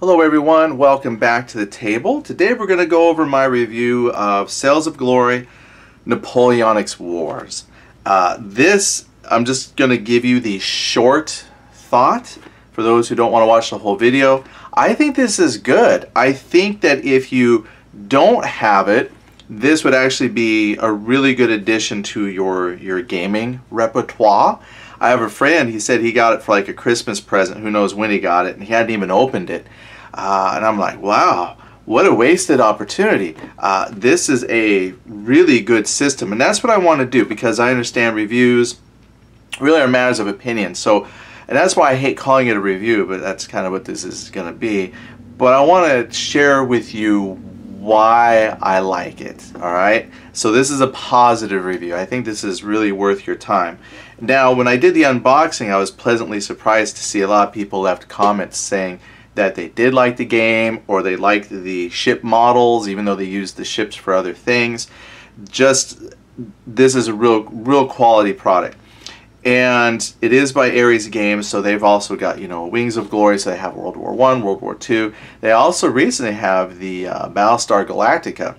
Hello everyone, welcome back to the table. Today we're going to go over my review of Sails of Glory Napoleonics Wars. Uh, this, I'm just going to give you the short thought for those who don't want to watch the whole video. I think this is good. I think that if you don't have it, this would actually be a really good addition to your, your gaming repertoire. I have a friend, he said he got it for like a Christmas present. Who knows when he got it, and he hadn't even opened it. Uh, and I'm like, wow, what a wasted opportunity. Uh, this is a really good system. And that's what I want to do because I understand reviews really are matters of opinion. So, and that's why I hate calling it a review, but that's kind of what this is going to be. But I want to share with you why I like it. All right. So this is a positive review. I think this is really worth your time. Now, when I did the unboxing, I was pleasantly surprised to see a lot of people left comments saying, that they did like the game or they liked the ship models even though they used the ships for other things. Just this is a real real quality product. And it is by Ares Games so they've also got you know Wings of Glory so they have World War One World War Two. They also recently have the uh, Battlestar Galactica.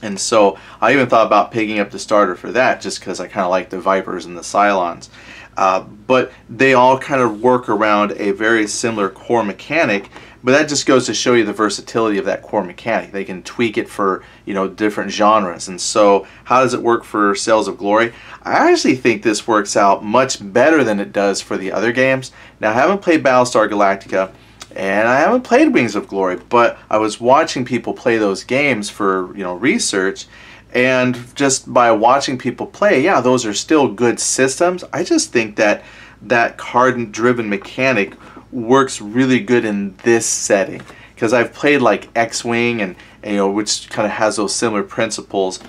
And so I even thought about picking up the starter for that just because I kind of like the Vipers and the Cylons uh, but they all kind of work around a very similar core mechanic but that just goes to show you the versatility of that core mechanic. They can tweak it for you know different genres. And so how does it work for Sails of Glory? I actually think this works out much better than it does for the other games. Now I haven't played Battlestar Galactica and I haven't played Wings of Glory but I was watching people play those games for you know research and just by watching people play, yeah, those are still good systems. I just think that that card driven mechanic works really good in this setting. Because I've played like X-Wing and, and, you know which kind of has those similar principles.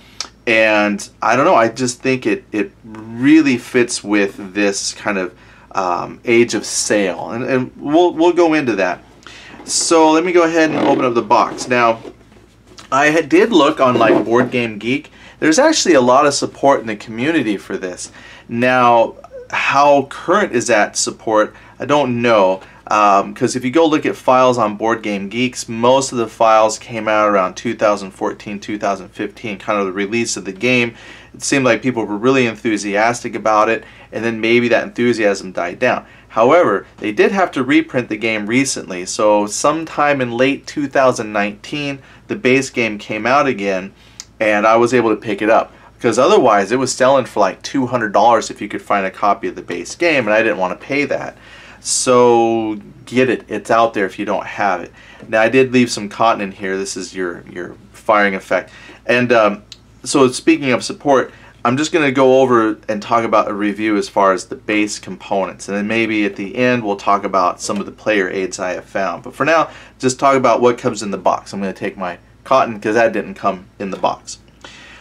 And I don't know I just think it it really fits with this kind of um, age of sail and, and we'll we'll go into that. So let me go ahead and open up the box. Now I did look on like Board Game Geek. There's actually a lot of support in the community for this. Now, how current is that support? I don't know. Because um, if you go look at files on Board Game Geeks, most of the files came out around 2014, 2015, kind of the release of the game. It seemed like people were really enthusiastic about it, and then maybe that enthusiasm died down. However, they did have to reprint the game recently, so sometime in late 2019, the base game came out again, and I was able to pick it up. Because otherwise, it was selling for like $200 if you could find a copy of the base game, and I didn't want to pay that. So get it. It's out there if you don't have it. Now, I did leave some cotton in here. This is your, your firing effect. And um, so speaking of support, I'm just going to go over and talk about a review as far as the base components and then maybe at the end we'll talk about some of the player aids I have found. But for now, just talk about what comes in the box. I'm going to take my cotton because that didn't come in the box.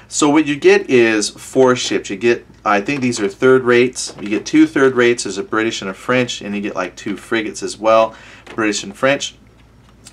So what you get is four ships. You get, I think these are third rates. You get two third rates. There's a British and a French and you get like two frigates as well, British and French.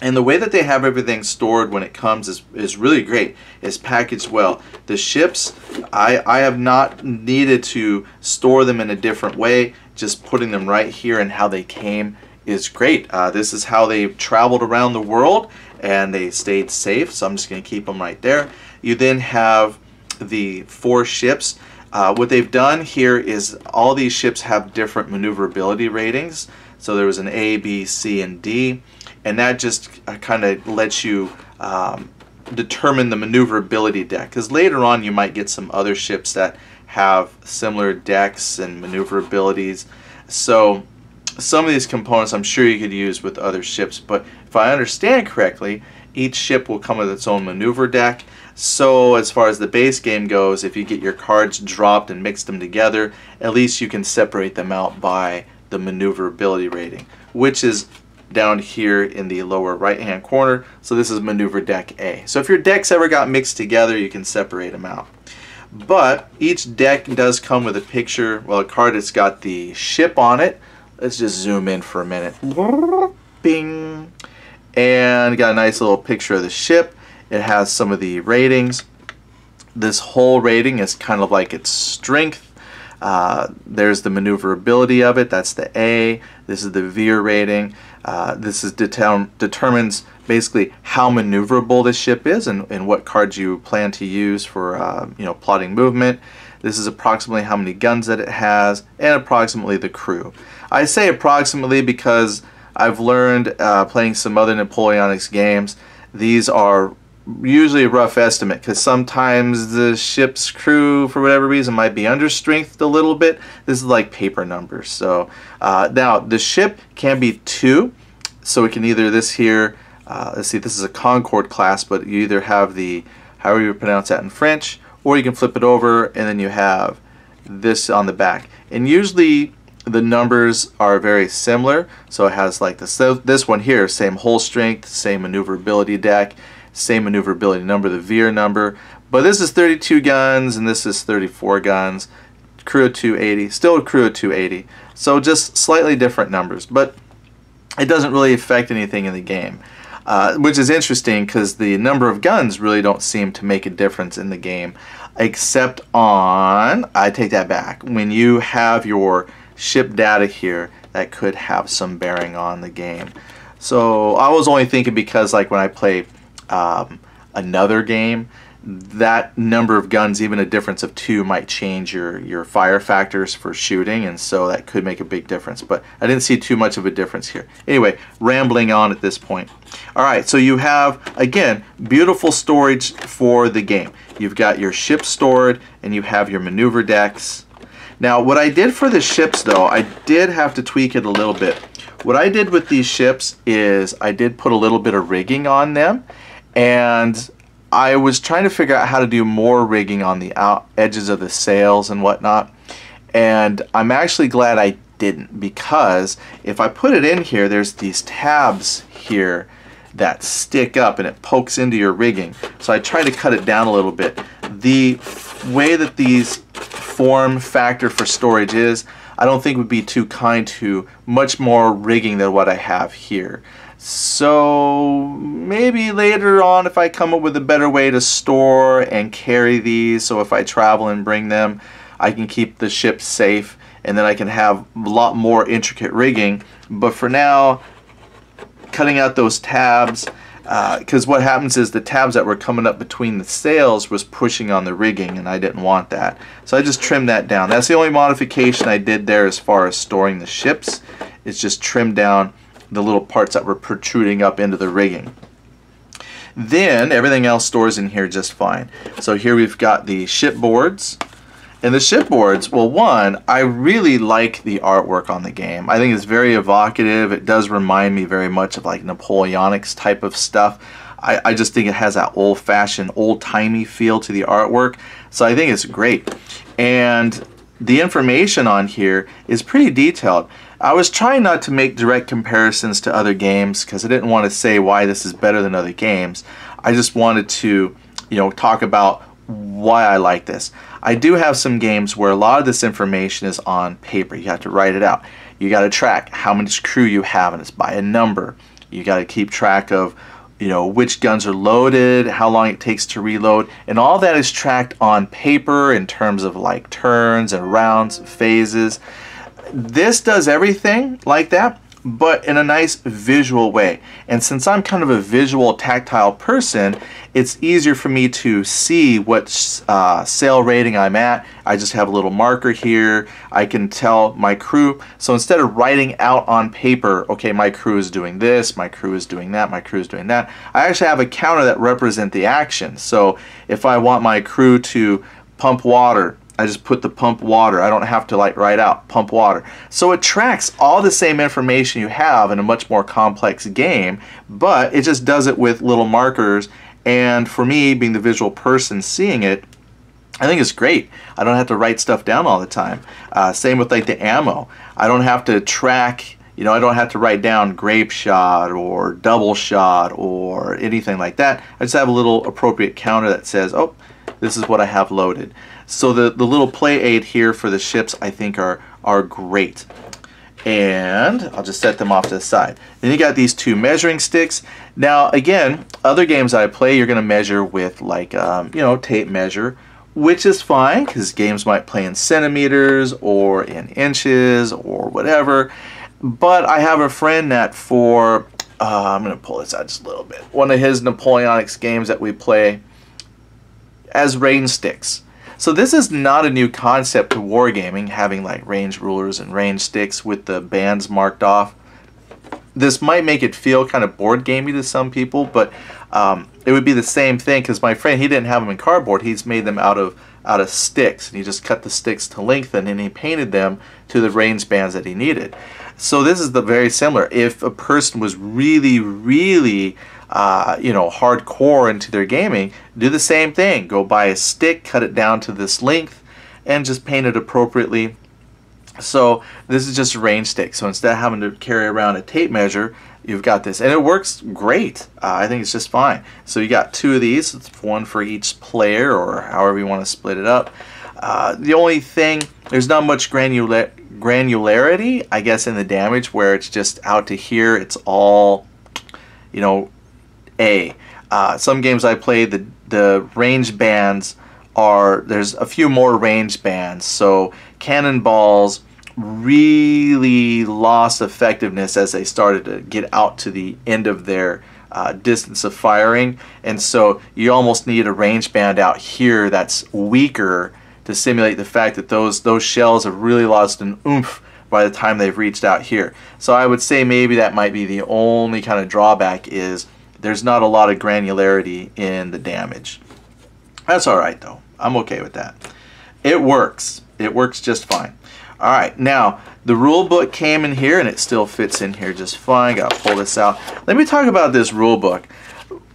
And the way that they have everything stored when it comes is, is really great. It's packaged well. The ships, I, I have not needed to store them in a different way. Just putting them right here and how they came is great. Uh, this is how they traveled around the world and they stayed safe. So I'm just going to keep them right there. You then have the four ships. Uh, what they've done here is all these ships have different maneuverability ratings. So there was an A, B, C, and D and that just uh, kind of lets you um, determine the maneuverability deck. Because later on you might get some other ships that have similar decks and maneuverabilities. So some of these components I'm sure you could use with other ships but if I understand correctly each ship will come with its own maneuver deck. So as far as the base game goes if you get your cards dropped and mix them together at least you can separate them out by the maneuverability rating which is down here in the lower right hand corner. So this is maneuver deck A. So if your decks ever got mixed together, you can separate them out. But each deck does come with a picture, well a card that's got the ship on it. Let's just zoom in for a minute. Bing! And got a nice little picture of the ship. It has some of the ratings. This whole rating is kind of like its strength, Uh, there's the maneuverability of it. That's the A. This is the veer rating. Uh, this is determ determines basically how maneuverable this ship is and, and what cards you plan to use for uh, you know plotting movement. This is approximately how many guns that it has and approximately the crew. I say approximately because I've learned uh, playing some other Napoleonics games. These are usually a rough estimate because sometimes the ship's crew for whatever reason might be understrengthed a little bit. This is like paper numbers. So uh, now the ship can be two. So we can either this here uh, let's see this is a Concord class but you either have the however you pronounce that in French or you can flip it over and then you have this on the back. And usually the numbers are very similar. So it has like this this one here same hull strength same maneuverability deck same maneuverability number, the Veer number. But this is 32 guns and this is 34 guns. Crew 280, still a crew of 280. So just slightly different numbers, but it doesn't really affect anything in the game. Uh, which is interesting because the number of guns really don't seem to make a difference in the game except on, I take that back, when you have your ship data here that could have some bearing on the game. So I was only thinking because like when I play um, another game, that number of guns, even a difference of two, might change your, your fire factors for shooting, and so that could make a big difference. But I didn't see too much of a difference here. Anyway, rambling on at this point. All right, so you have, again, beautiful storage for the game. You've got your ship stored, and you have your maneuver decks. Now, what I did for the ships, though, I did have to tweak it a little bit. What I did with these ships is I did put a little bit of rigging on them, and I was trying to figure out how to do more rigging on the out edges of the sails and whatnot. And I'm actually glad I didn't because if I put it in here there's these tabs here that stick up and it pokes into your rigging. So I tried to cut it down a little bit. The way that these form factor for storage is I don't think would be too kind to much more rigging than what I have here so maybe later on if I come up with a better way to store and carry these so if I travel and bring them I can keep the ship safe and then I can have a lot more intricate rigging. But for now cutting out those tabs because uh, what happens is the tabs that were coming up between the sails was pushing on the rigging and I didn't want that. So I just trimmed that down. That's the only modification I did there as far as storing the ships it's just trimmed down the little parts that were protruding up into the rigging. Then everything else stores in here just fine. So here we've got the shipboards. And the shipboards, well one, I really like the artwork on the game. I think it's very evocative. It does remind me very much of like Napoleonics type of stuff. I, I just think it has that old-fashioned, old-timey feel to the artwork. So I think it's great. And the information on here is pretty detailed. I was trying not to make direct comparisons to other games because I didn't want to say why this is better than other games. I just wanted to, you know, talk about why I like this. I do have some games where a lot of this information is on paper. You have to write it out. You got to track how much crew you have and it's by a number. You got to keep track of you know which guns are loaded, how long it takes to reload, and all that is tracked on paper in terms of like turns and rounds, phases. This does everything like that, but in a nice visual way. And since I'm kind of a visual tactile person, it's easier for me to see what uh, sail rating I'm at. I just have a little marker here. I can tell my crew. So instead of writing out on paper, okay, my crew is doing this, my crew is doing that, my crew is doing that, I actually have a counter that represent the action. So if I want my crew to pump water, I just put the pump water. I don't have to like write out pump water. So it tracks all the same information you have in a much more complex game, but it just does it with little markers. And for me, being the visual person seeing it, I think it's great. I don't have to write stuff down all the time. Uh, same with like the ammo. I don't have to track you know, I don't have to write down grape shot or double shot or anything like that. I just have a little appropriate counter that says, oh, this is what I have loaded. So the, the little play aid here for the ships I think are, are great. And I'll just set them off to the side. Then you got these two measuring sticks. Now again, other games I play, you're going to measure with like, um, you know, tape measure which is fine because games might play in centimeters or in inches or whatever. But I have a friend that for, uh, I'm to pull this out just a little bit, one of his Napoleonics games that we play as range sticks. So this is not a new concept to wargaming, having like range rulers and range sticks with the bands marked off. This might make it feel kind of board gamey to some people, but um, it would be the same thing because my friend, he didn't have them in cardboard. He's made them out of out of sticks, and he just cut the sticks to lengthen, and he painted them to the range bands that he needed. So this is the very similar. If a person was really, really uh, you know, hardcore into their gaming, do the same thing. Go buy a stick, cut it down to this length, and just paint it appropriately. So this is just a range stick. So instead of having to carry around a tape measure, you've got this. And it works great. Uh, I think it's just fine. So you got two of these, one for each player or however you want to split it up. Uh, the only thing, there's not much granular granularity, I guess, in the damage where it's just out to here. It's all, you know, a. Uh, some games I play, the the range bands are there's a few more range bands. So cannonballs really lost effectiveness as they started to get out to the end of their uh, distance of firing, and so you almost need a range band out here that's weaker to simulate the fact that those those shells have really lost an oomph by the time they've reached out here. So I would say maybe that might be the only kind of drawback is there's not a lot of granularity in the damage. That's alright though. I'm okay with that. It works. It works just fine. Alright, now the rule book came in here and it still fits in here just fine. Gotta pull this out. Let me talk about this rule book.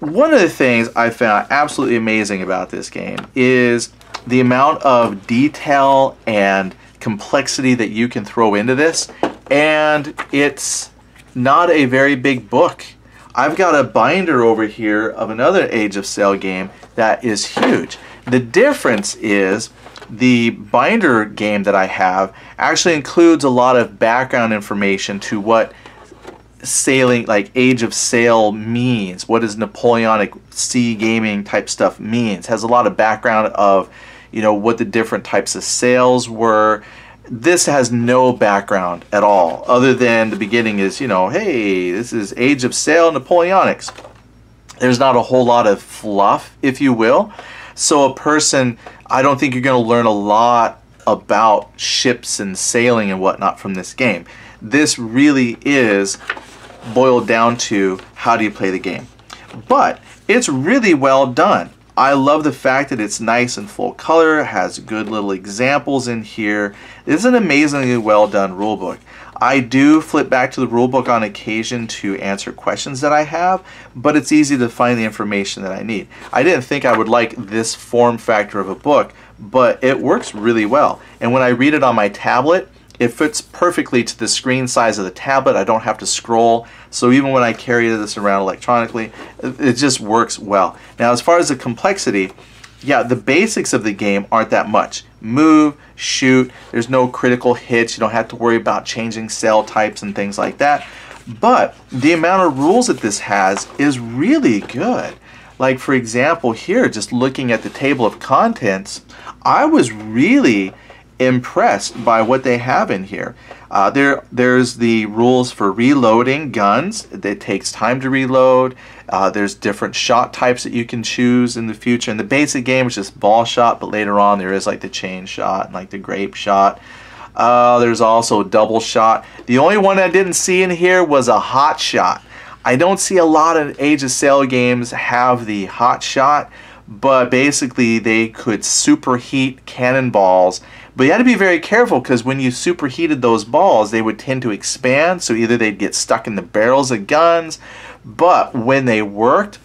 One of the things I found absolutely amazing about this game is the amount of detail and complexity that you can throw into this and it's not a very big book I've got a binder over here of another Age of Sail game that is huge. The difference is the binder game that I have actually includes a lot of background information to what sailing like age of sail means what does napoleonic sea gaming type stuff means has a lot of background of you know what the different types of sails were this has no background at all, other than the beginning is, you know, hey, this is Age of Sail Napoleonics. There's not a whole lot of fluff, if you will. So a person, I don't think you're going to learn a lot about ships and sailing and whatnot from this game. This really is boiled down to how do you play the game. But it's really well done. I love the fact that it's nice and full color, has good little examples in here. This is an amazingly well done rulebook. I do flip back to the rulebook on occasion to answer questions that I have, but it's easy to find the information that I need. I didn't think I would like this form factor of a book, but it works really well. And when I read it on my tablet, it fits perfectly to the screen size of the tablet. I don't have to scroll. So even when I carry this around electronically, it just works well. Now as far as the complexity, yeah, the basics of the game aren't that much. Move, shoot, there's no critical hits. You don't have to worry about changing sail types and things like that. But the amount of rules that this has is really good. Like for example here, just looking at the table of contents, I was really impressed by what they have in here. Uh, there, there's the rules for reloading guns. It takes time to reload. Uh, there's different shot types that you can choose in the future. In the basic game, it's just ball shot, but later on there is like the chain shot and like the grape shot. Uh, there's also double shot. The only one I didn't see in here was a hot shot. I don't see a lot of Age of Sail games have the hot shot, but basically they could superheat cannonballs but you had to be very careful because when you superheated those balls, they would tend to expand. So either they'd get stuck in the barrels of guns, but when they worked,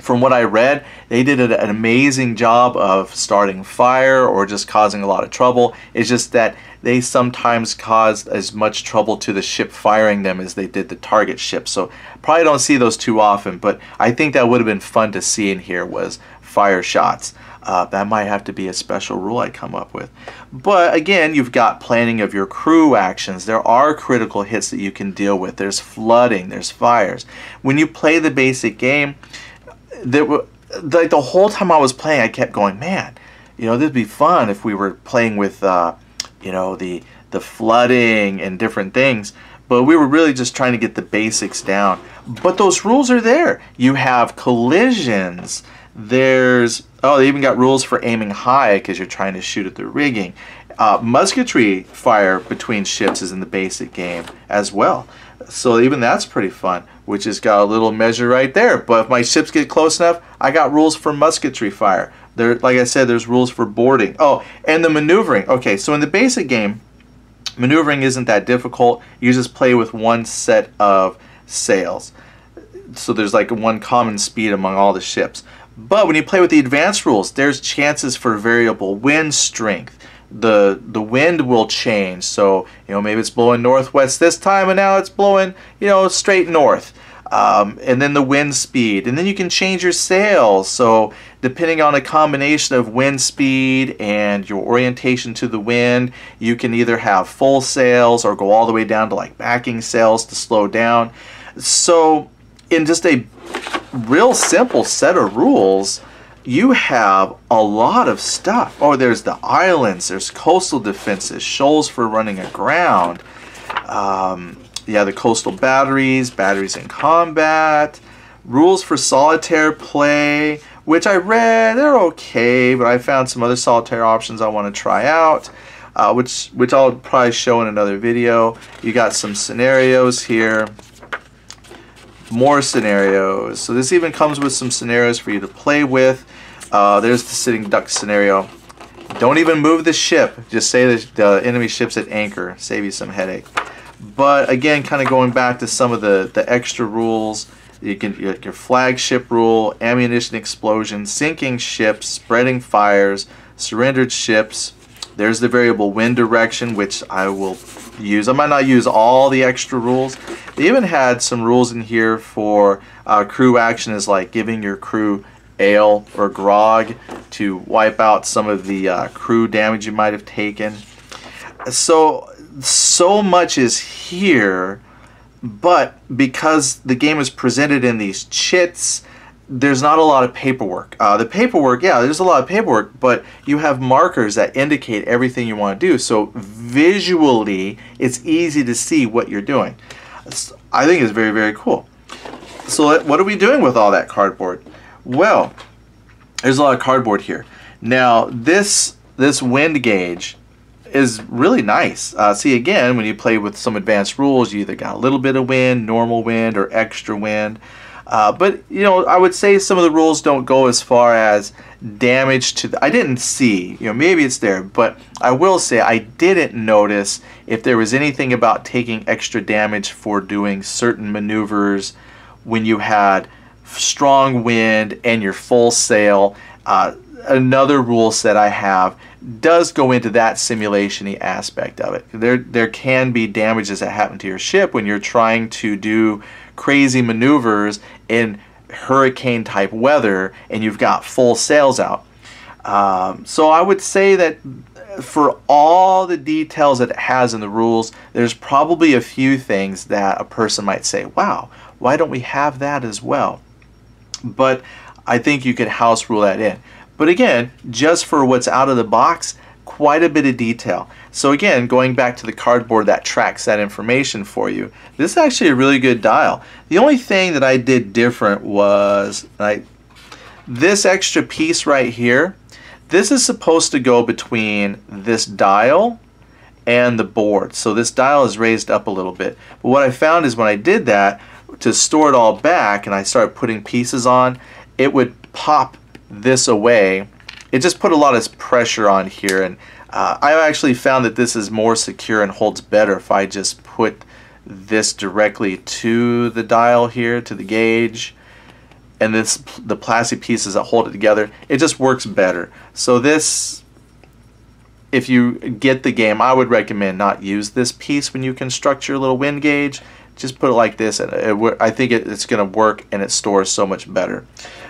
from what I read, they did an amazing job of starting fire or just causing a lot of trouble. It's just that they sometimes caused as much trouble to the ship firing them as they did the target ship. So probably don't see those too often, but I think that would have been fun to see in here was fire shots. Uh, that might have to be a special rule I come up with. But again, you've got planning of your crew actions. There are critical hits that you can deal with. There's flooding, there's fires. When you play the basic game, there the whole time I was playing, I kept going, man, you know, this would be fun if we were playing with, uh, you know, the the flooding and different things. But we were really just trying to get the basics down. But those rules are there. You have collisions. There's oh, they even got rules for aiming high because you're trying to shoot at the rigging. Uh, musketry fire between ships is in the basic game as well. So even that's pretty fun, which has got a little measure right there. But if my ships get close enough, I got rules for musketry fire. There, like I said, there's rules for boarding. Oh, and the maneuvering. Okay, so in the basic game, maneuvering isn't that difficult. You just play with one set of sails. So there's like one common speed among all the ships. But when you play with the advanced rules, there's chances for variable wind strength the the wind will change. So you know maybe it's blowing northwest this time, and now it's blowing you know straight north. Um, and then the wind speed, and then you can change your sails. So depending on a combination of wind speed and your orientation to the wind, you can either have full sails or go all the way down to like backing sails to slow down. So in just a real simple set of rules, you have a lot of stuff. Oh, there's the islands, there's coastal defenses, shoals for running aground. Um, yeah, the coastal batteries, batteries in combat, rules for solitaire play, which I read, they're okay, but I found some other solitaire options I want to try out. Uh, which which I'll probably show in another video. You got some scenarios here, more scenarios. So this even comes with some scenarios for you to play with. Uh, there's the sitting duck scenario. Don't even move the ship. Just say the enemy ship's at anchor. Save you some headache. But again, kind of going back to some of the, the extra rules. You can your, your flagship rule, ammunition explosion, sinking ships, spreading fires, surrendered ships. There's the variable wind direction, which I will use. I might not use all the extra rules. They even had some rules in here for uh, crew action, is like giving your crew ale or grog to wipe out some of the uh, crew damage you might have taken. So, so much is here, but because the game is presented in these chits, there's not a lot of paperwork. Uh, the paperwork, yeah, there's a lot of paperwork, but you have markers that indicate everything you want to do. So visually, it's easy to see what you're doing. I think it's very, very cool. So what are we doing with all that cardboard? Well, there's a lot of cardboard here. Now, this this wind gauge is really nice. Uh, see, again, when you play with some advanced rules, you either got a little bit of wind, normal wind, or extra wind. Uh, but, you know, I would say some of the rules don't go as far as damage to the, I didn't see, you know, maybe it's there, but I will say I didn't notice if there was anything about taking extra damage for doing certain maneuvers when you had strong wind and your full sail. Uh, another rule set I have does go into that simulation aspect of it. There, there can be damages that happen to your ship when you're trying to do crazy maneuvers in hurricane type weather and you've got full sails out. Um, so I would say that for all the details that it has in the rules, there's probably a few things that a person might say, wow, why don't we have that as well? but I think you could house rule that in. But again, just for what's out of the box, quite a bit of detail. So again, going back to the cardboard that tracks that information for you, this is actually a really good dial. The only thing that I did different was I, this extra piece right here, this is supposed to go between this dial and the board. So this dial is raised up a little bit. But what I found is when I did that, to store it all back and I started putting pieces on, it would pop this away. It just put a lot of pressure on here and uh, I actually found that this is more secure and holds better if I just put this directly to the dial here, to the gauge, and this the plastic pieces that hold it together. It just works better. So this, if you get the game, I would recommend not use this piece when you construct your little wind gauge just put it like this and it, I think it, it's going to work and it stores so much better.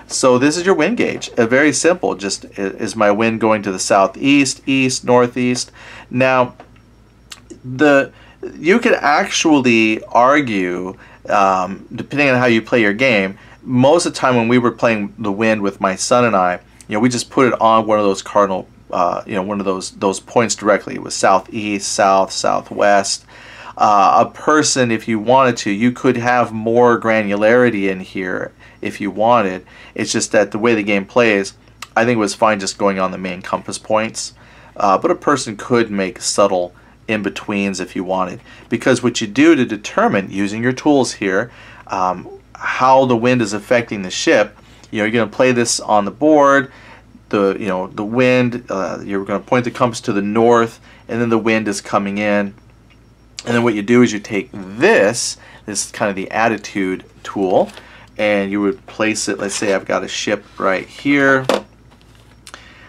So this is your wind gauge. Uh, very simple. Just is my wind going to the southeast, east, northeast. Now, the you could actually argue, um, depending on how you play your game, most of the time when we were playing the wind with my son and I, you know, we just put it on one of those cardinal uh, you know one of those those points directly. It was southeast, south, southwest. Uh, a person, if you wanted to, you could have more granularity in here if you wanted. It's just that the way the game plays, I think it was fine just going on the main compass points. Uh, but a person could make subtle in-betweens if you wanted. Because what you do to determine, using your tools here, um, how the wind is affecting the ship, you know, you're going to play this on the board, the, you know, the wind, uh, you're going to point the compass to the north, and then the wind is coming in. And then what you do is you take this, this is kind of the attitude tool, and you would place it, let's say I've got a ship right here.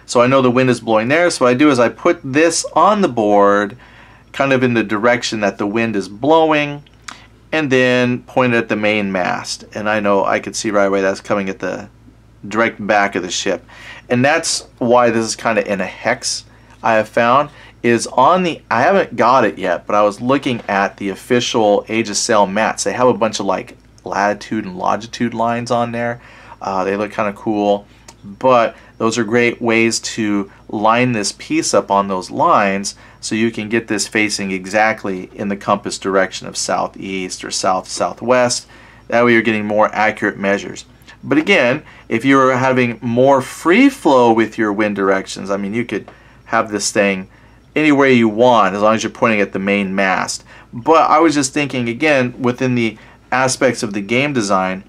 So I know the wind is blowing there, so what I do is I put this on the board kind of in the direction that the wind is blowing and then point it at the main mast. And I know I could see right away that's coming at the direct back of the ship. And that's why this is kind of in a hex I have found is on the I haven't got it yet, but I was looking at the official Age of Sail mats. They have a bunch of like latitude and longitude lines on there. Uh, they look kind of cool, but those are great ways to line this piece up on those lines so you can get this facing exactly in the compass direction of southeast or south southwest. That way you're getting more accurate measures. But again, if you're having more free flow with your wind directions, I mean you could have this thing anywhere you want as long as you're pointing at the main mast. But I was just thinking again within the aspects of the game design,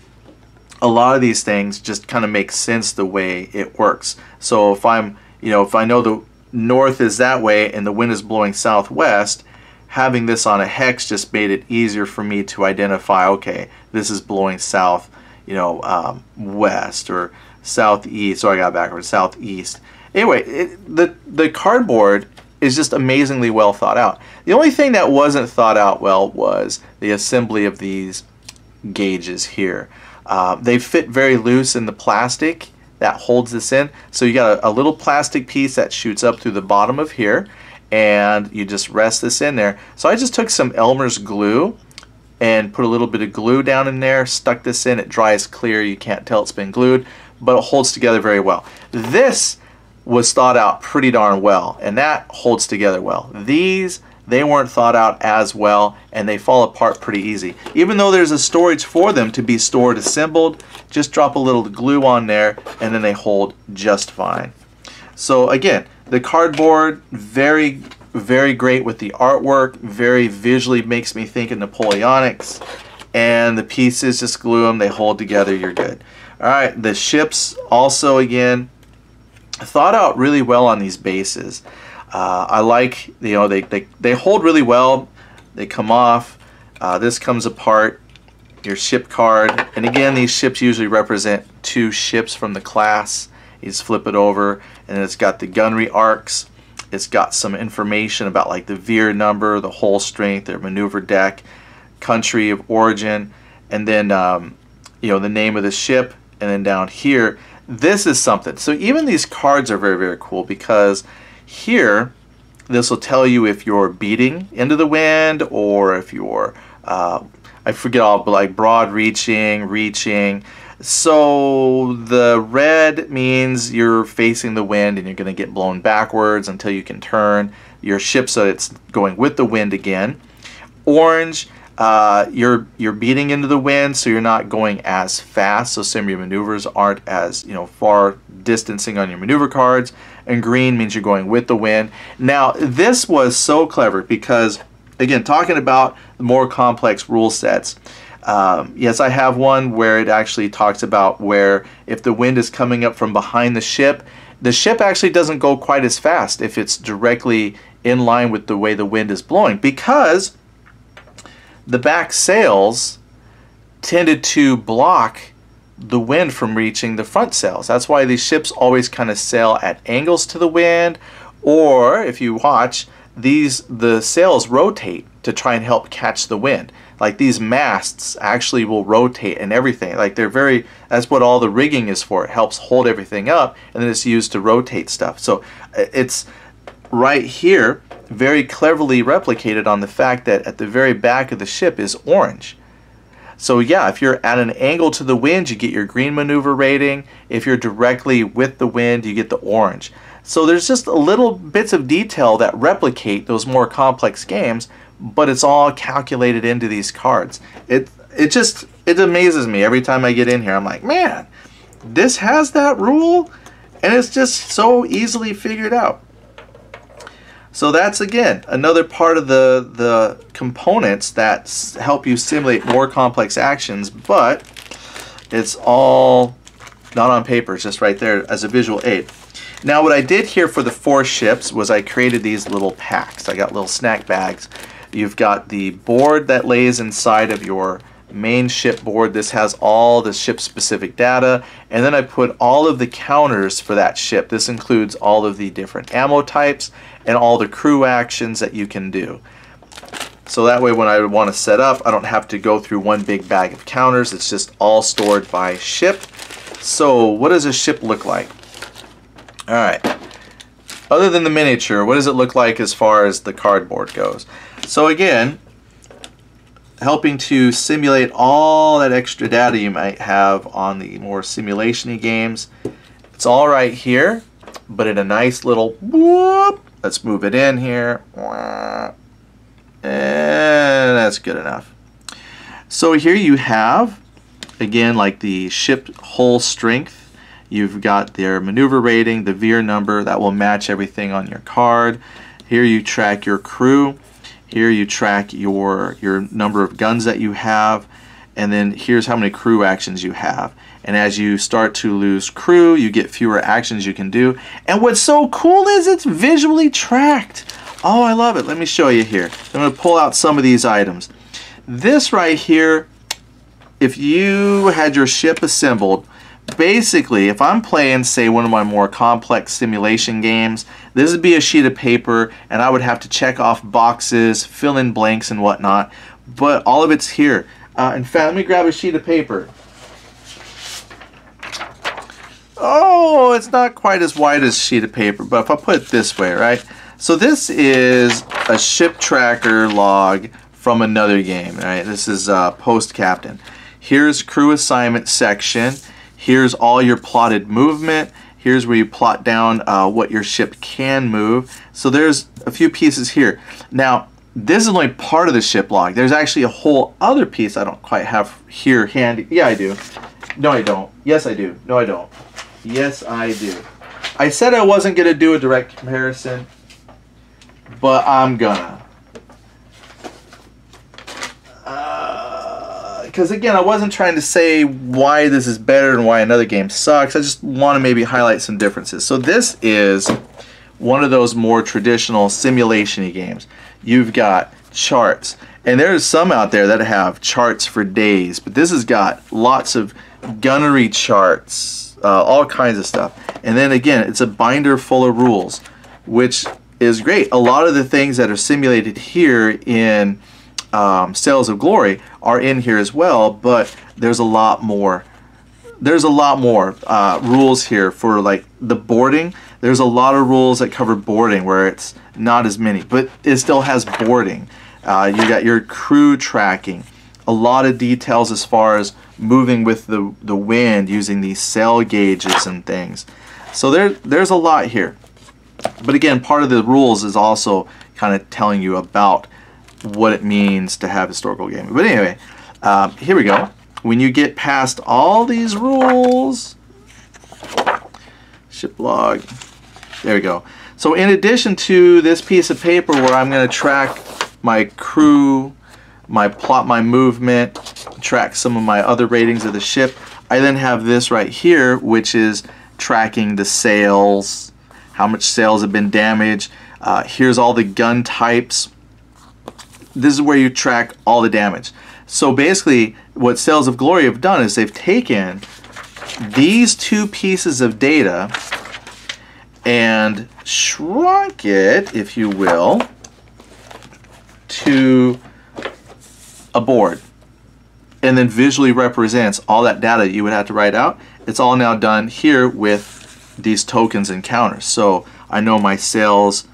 a lot of these things just kind of make sense the way it works. So if I'm, you know, if I know the north is that way and the wind is blowing southwest, having this on a hex just made it easier for me to identify, okay, this is blowing south, you know, um, west or southeast. So I got backwards, southeast. Anyway, it, the, the cardboard is just amazingly well thought out. The only thing that wasn't thought out well was the assembly of these gauges here. Uh, they fit very loose in the plastic that holds this in. So you got a, a, little plastic piece that shoots up through the bottom of here and you just rest this in there. So I just took some Elmer's glue and put a little bit of glue down in there, stuck this in, it dries clear, you can't tell it's been glued, but it holds together very well. This was thought out pretty darn well, and that holds together well. These, they weren't thought out as well, and they fall apart pretty easy. Even though there's a storage for them to be stored assembled, just drop a little glue on there, and then they hold just fine. So again, the cardboard, very, very great with the artwork, very visually makes me think of Napoleonics, and the pieces, just glue them, they hold together, you're good. All right, the ships also, again, thought out really well on these bases. Uh, I like, you know, they, they, they hold really well. They come off. Uh, this comes apart. Your ship card. And again, these ships usually represent two ships from the class. You just flip it over and it's got the gunnery arcs. It's got some information about like the veer number, the hull strength, their maneuver deck, country of origin, and then um, you know the name of the ship. And then down here, this is something. So even these cards are very, very cool because here, this will tell you if you're beating into the wind or if you're, uh, I forget all, but like broad reaching, reaching. So the red means you're facing the wind and you're going to get blown backwards until you can turn your ship so it's going with the wind again. Orange uh, you're you're beating into the wind, so you're not going as fast. So some of your maneuvers aren't as you know far distancing on your maneuver cards. And green means you're going with the wind. Now this was so clever because again, talking about the more complex rule sets. Um, yes, I have one where it actually talks about where if the wind is coming up from behind the ship, the ship actually doesn't go quite as fast if it's directly in line with the way the wind is blowing because the back sails tended to block the wind from reaching the front sails. That's why these ships always kind of sail at angles to the wind, or if you watch, these the sails rotate to try and help catch the wind. Like these masts actually will rotate and everything. Like they're very that's what all the rigging is for. It helps hold everything up and then it's used to rotate stuff. So uh, it's right here very cleverly replicated on the fact that at the very back of the ship is orange. So yeah, if you're at an angle to the wind, you get your green maneuver rating. If you're directly with the wind, you get the orange. So there's just little bits of detail that replicate those more complex games, but it's all calculated into these cards. It it just it amazes me every time I get in here. I'm like, man, this has that rule, and it's just so easily figured out. So that's again another part of the the components that help you simulate more complex actions, but it's all not on paper, it's just right there as a visual aid. Now what I did here for the four ships was I created these little packs. I got little snack bags. You've got the board that lays inside of your main ship board. This has all the ship specific data and then I put all of the counters for that ship. This includes all of the different ammo types and all the crew actions that you can do. So that way when I want to set up, I don't have to go through one big bag of counters. It's just all stored by ship. So what does a ship look like? Alright. Other than the miniature, what does it look like as far as the cardboard goes? So again, helping to simulate all that extra data you might have on the more simulation games. It's all right here, but in a nice little whoop. Let's move it in here. And that's good enough. So here you have, again, like the ship hull strength. You've got their maneuver rating, the Veer number, that will match everything on your card. Here you track your crew. Here you track your, your number of guns that you have, and then here's how many crew actions you have. And as you start to lose crew, you get fewer actions you can do. And what's so cool is it's visually tracked. Oh, I love it. Let me show you here. I'm going to pull out some of these items. This right here, if you had your ship assembled, basically, if I'm playing, say, one of my more complex simulation games, this would be a sheet of paper, and I would have to check off boxes, fill in blanks, and whatnot. But all of it's here. Uh, in fact, let me grab a sheet of paper. Oh, it's not quite as wide as sheet of paper, but if I put it this way, right? So this is a ship tracker log from another game, right? This is uh, Post Captain. Here's crew assignment section Here's all your plotted movement. Here's where you plot down uh, what your ship can move. So there's a few pieces here. Now, this is only part of the ship log. There's actually a whole other piece I don't quite have here handy. Yeah, I do. No, I don't. Yes, I do. No, I don't. Yes, I do. I said I wasn't going to do a direct comparison, but I'm gonna. Uh, because again, I wasn't trying to say why this is better and why another game sucks. I just want to maybe highlight some differences. So this is one of those more traditional simulation games. You've got charts, and there's some out there that have charts for days, but this has got lots of gunnery charts, uh, all kinds of stuff. And then again, it's a binder full of rules, which is great. A lot of the things that are simulated here in um, Sails of Glory are in here as well, but there's a lot more. There's a lot more uh, rules here for like the boarding. There's a lot of rules that cover boarding where it's not as many, but it still has boarding. Uh, you got your crew tracking, a lot of details as far as moving with the, the wind using these sail gauges and things. So there, there's a lot here. But again, part of the rules is also kind of telling you about what it means to have historical gaming. But anyway, um, here we go. When you get past all these rules, ship log, there we go. So in addition to this piece of paper where I'm going to track my crew, my plot, my movement, track some of my other ratings of the ship, I then have this right here, which is tracking the sails, how much sails have been damaged. Uh, here's all the gun types this is where you track all the damage. So basically, what Sails of Glory have done is they've taken these two pieces of data and shrunk it, if you will, to a board and then visually represents all that data you would have to write out. It's all now done here with these tokens and counters. So I know my sails,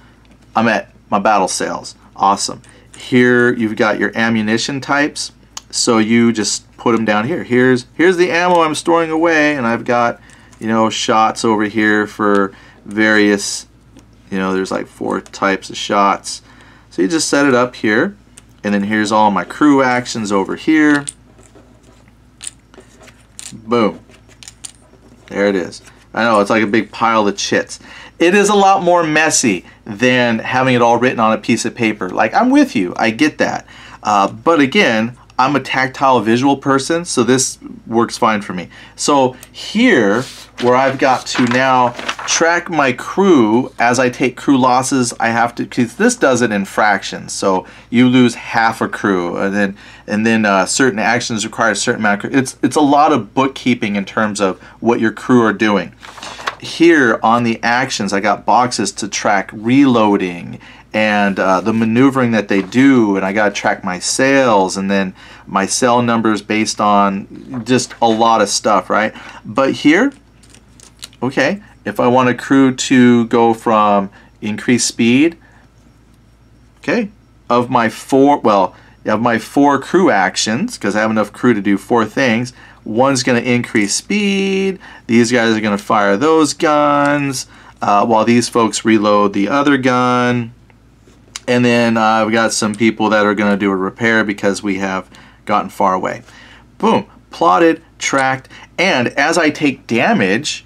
I'm at my battle sails, Awesome. Here you've got your ammunition types. So you just put them down here. Here's here's the ammo I'm storing away, and I've got you know shots over here for various, you know, there's like four types of shots. So you just set it up here. And then here's all my crew actions over here. Boom. There it is. I know, it's like a big pile of chits. It is a lot more messy than having it all written on a piece of paper. Like, I'm with you. I get that. Uh, but again, I'm a tactile visual person, so this works fine for me. So here, where I've got to now track my crew as I take crew losses, I have to, because this does it in fractions. So you lose half a crew, and then and then uh, certain actions require a certain amount. Of crew. It's it's a lot of bookkeeping in terms of what your crew are doing. Here on the actions, I got boxes to track reloading and uh, the maneuvering that they do, and I got to track my sails and then my cell numbers based on just a lot of stuff, right? But here, okay, if I want a crew to go from increased speed, okay, of my four, well, of my four crew actions, because I have enough crew to do four things, one's going to increase speed, these guys are going to fire those guns, uh, while these folks reload the other gun, and then uh, we got some people that are going to do a repair because we have gotten far away. Boom, plotted, tracked, and as I take damage,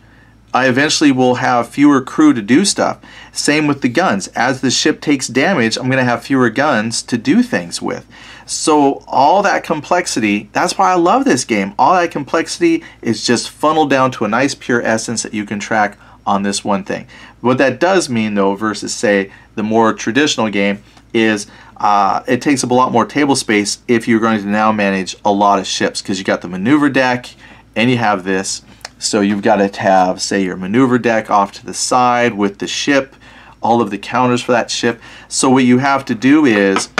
I eventually will have fewer crew to do stuff. Same with the guns. As the ship takes damage, I'm going to have fewer guns to do things with. So all that complexity, that's why I love this game. All that complexity is just funneled down to a nice pure essence that you can track on this one thing. What that does mean though versus say the more traditional game is uh, it takes up a lot more table space if you're going to now manage a lot of ships because you got the maneuver deck and you have this. So you've got to have, say, your maneuver deck off to the side with the ship, all of the counters for that ship. So what you have to do is,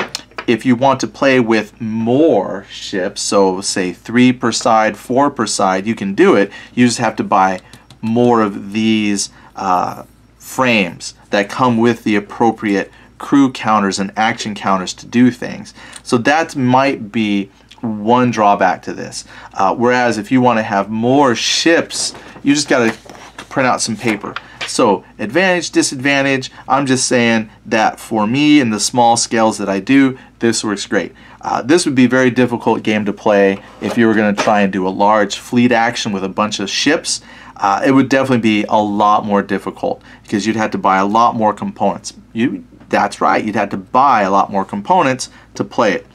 if you want to play with more ships, so say three per side, four per side, you can do it. You just have to buy more of these uh, frames that come with the appropriate crew counters and action counters to do things. So that might be one drawback to this. Uh, whereas if you want to have more ships, you just got to print out some paper. So advantage, disadvantage, I'm just saying that for me in the small scales that I do, this works great. Uh, this would be a very difficult game to play if you were going to try and do a large fleet action with a bunch of ships. Uh, it would definitely be a lot more difficult because you'd have to buy a lot more components. You that's right, you'd have to buy a lot more components to play it.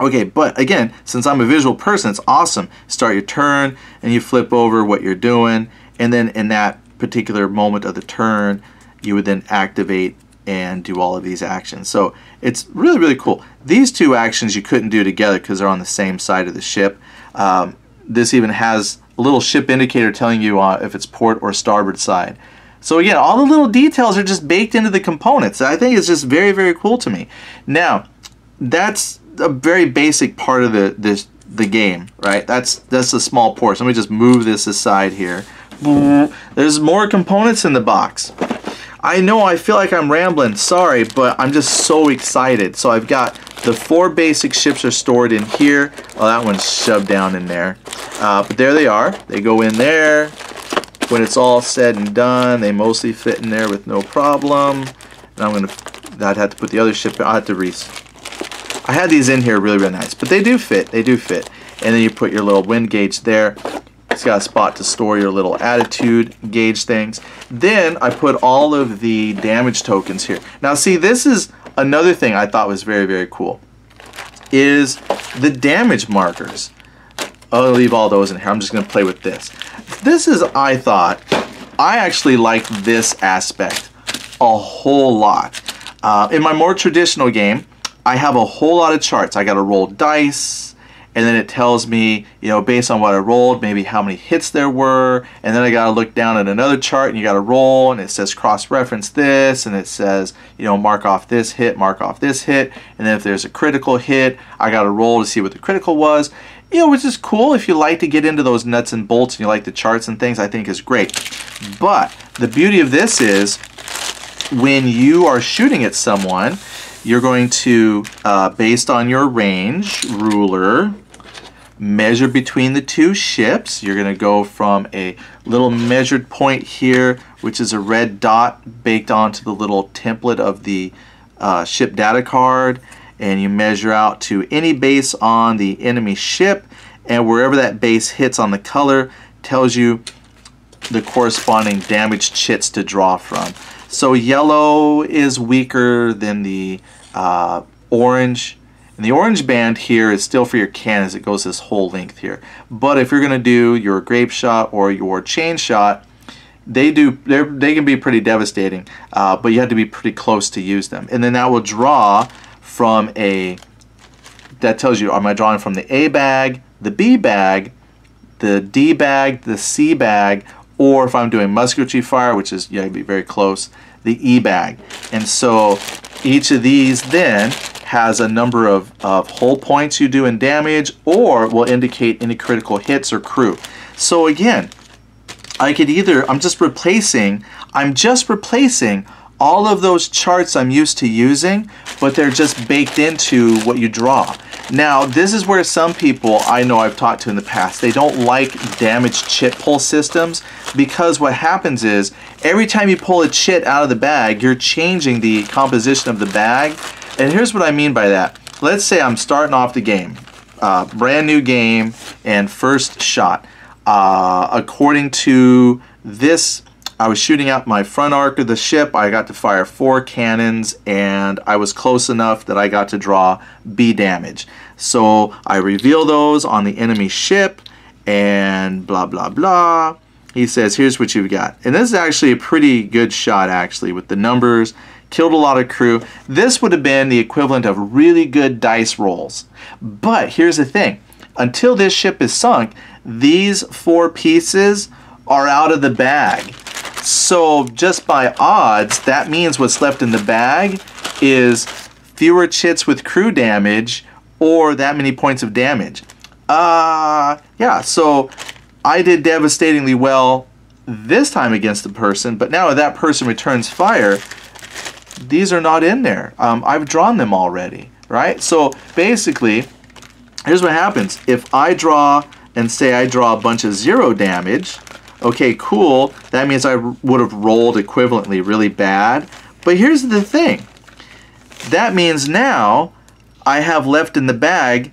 Okay, but again, since I'm a visual person, it's awesome. Start your turn and you flip over what you're doing, and then in that particular moment of the turn, you would then activate and do all of these actions. So it's really, really cool. These two actions you couldn't do together because they're on the same side of the ship. Um, this even has little ship indicator telling you uh, if it's port or starboard side. So again, all the little details are just baked into the components. I think it's just very, very cool to me. Now, that's a very basic part of the this the game, right? That's that's a small portion. Let me just move this aside here. There's more components in the box. I know I feel like I'm rambling, sorry, but I'm just so excited. So I've got the four basic ships are stored in here. Oh, that one's shoved down in there. Uh, but there they are. They go in there when it's all said and done, they mostly fit in there with no problem. And I'm to, I'd have to put the other ship, I had to re, I had these in here really, really nice. But they do fit, they do fit. And then you put your little wind gauge there. It's got a spot to store your little attitude gauge things. Then I put all of the damage tokens here. Now see, this is another thing I thought was very, very cool. Is the damage markers. I'll leave all those in here. I'm just going to play with this. This is, I thought, I actually like this aspect a whole lot. Uh, in my more traditional game, I have a whole lot of charts. I got to roll dice, and then it tells me, you know, based on what I rolled, maybe how many hits there were, and then I got to look down at another chart, and you got to roll, and it says cross-reference this, and it says, you know, mark off this hit, mark off this hit, and then if there's a critical hit, I got to roll to see what the critical was, you know, which is cool. If you like to get into those nuts and bolts and you like the charts and things, I think is great. But the beauty of this is when you are shooting at someone, you're going to, uh, based on your range ruler, measure between the two ships. You're going to go from a little measured point here, which is a red dot baked onto the little template of the uh, ship data card, and you measure out to any base on the enemy ship, and wherever that base hits on the color tells you the corresponding damaged chits to draw from. So yellow is weaker than the uh, orange. And the orange band here is still for your cannons. It goes this whole length here. But if you're going to do your grape shot or your chain shot, they do they can be pretty devastating, uh, but you have to be pretty close to use them. And then that will draw from a that tells you am I drawing from the A bag, the B bag, the D bag, the C bag, or if I'm doing musketry fire, which is, yeah, be very close, the E-bag. And so each of these then has a number of, of hull points you do in damage or will indicate any critical hits or crew. So again, I could either, I'm just replacing, I'm just replacing all of those charts I'm used to using, but they're just baked into what you draw. Now, this is where some people I know I've talked to in the past, they don't like damaged chit pull systems because what happens is every time you pull a chit out of the bag, you're changing the composition of the bag. And here's what I mean by that. Let's say I'm starting off the game, uh, brand new game and first shot. Uh, according to this I was shooting out my front arc of the ship. I got to fire four cannons and I was close enough that I got to draw B damage. So I reveal those on the enemy ship and blah blah blah. He says, here's what you've got. And this is actually a pretty good shot actually with the numbers. Killed a lot of crew. This would have been the equivalent of really good dice rolls. But here's the thing. Until this ship is sunk, these four pieces are out of the bag. So just by odds, that means what's left in the bag is fewer chits with crew damage or that many points of damage. Uh, yeah, so I did devastatingly well this time against the person, but now that person returns fire, these are not in there. Um, I've drawn them already, right? So basically, here's what happens. If I draw and say I draw a bunch of zero damage, Okay, cool. That means I would have rolled equivalently really bad. But here's the thing. That means now I have left in the bag